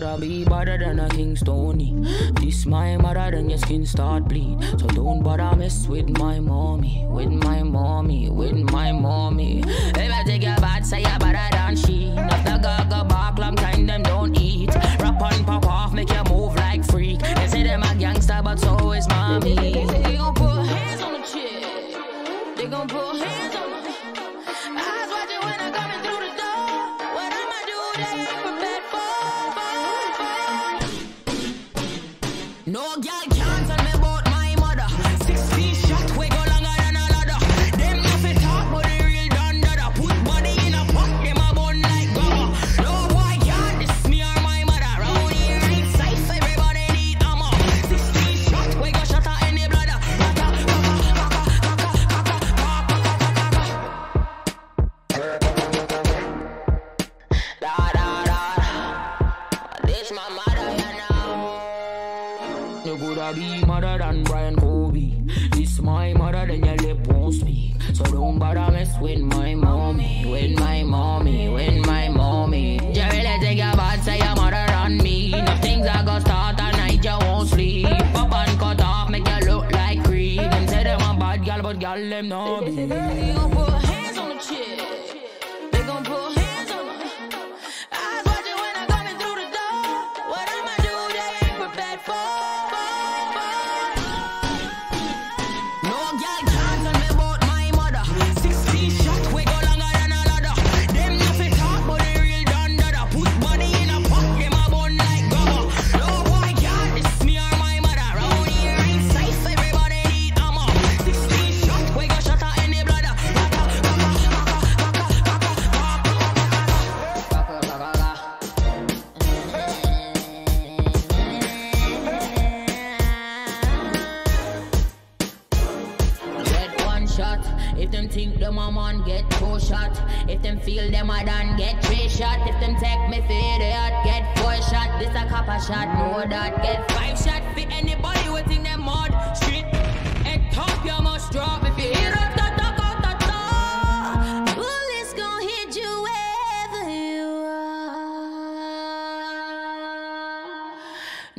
coulda be better than a King Stony. This my mother, then your skin start bleed. So don't bother mess with my mommy, with my mommy, with my mommy. If I take your bad, say you better than she. If the gaga bark, long time them don't eat. Rap on, pop off, make you move like freak. They say them a gangster, but so is mommy. They gon' put hands on the chick. They gon' put hands on the Eyes watching when I'm coming through the door. What I'ma do, they No girl can't tell me about my mother. Six feet shot, we go longer than a ladder. Them nothing talk, but they real done dada. Put body in a pot, them a bun like gummer. No boy can't diss me or my mother. Round here ain't safe, everybody need armor. Six feet shot, we go out any bladder. Rata, kaka, kaka, kaka, kaka, kaka, kaka, kaka. Da da da. This my. You coulda be mother than Brian Kobe. This my mother, then your lip won't speak. So don't bother mess with my mommy, with my mommy, with my mommy. Let's take your bad, say your mother on me. Nothing's a go start at night, you won't sleep. Pop and cut off, make you look like creep. Them say them a bad gal, but gal them no be. Shot. If them think them a man, get two shot. If them feel them a done, get three shot. If them take me for idiot, get four shot. This a copper shot, know that. Get five shot for anybody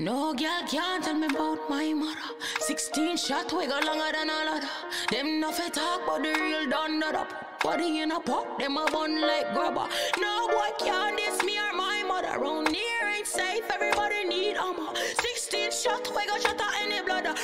No girl can't tell me about my mother. 16 shot, we go longer than a ladder. Them nothing talk, but the real done that up. Body in a pot, them a bun like grabber. No boy can't diss me or my mother. Round here ain't safe, everybody need armor. 16 shot, we go shut out any bladder.